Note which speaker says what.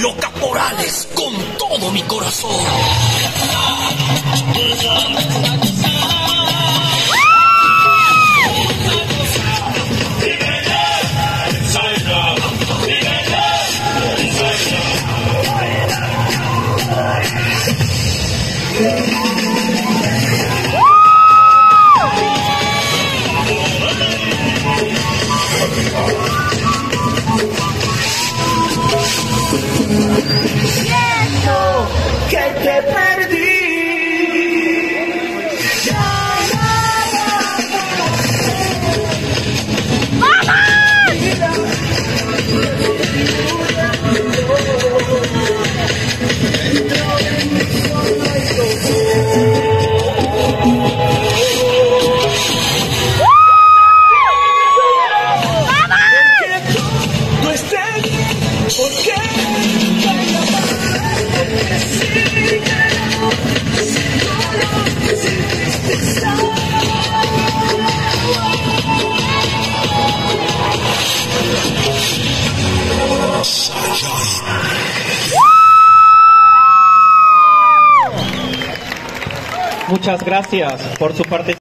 Speaker 1: bailo caporales con todo mi corazón.
Speaker 2: Que te perdí.
Speaker 3: Muchas gracias por su participación.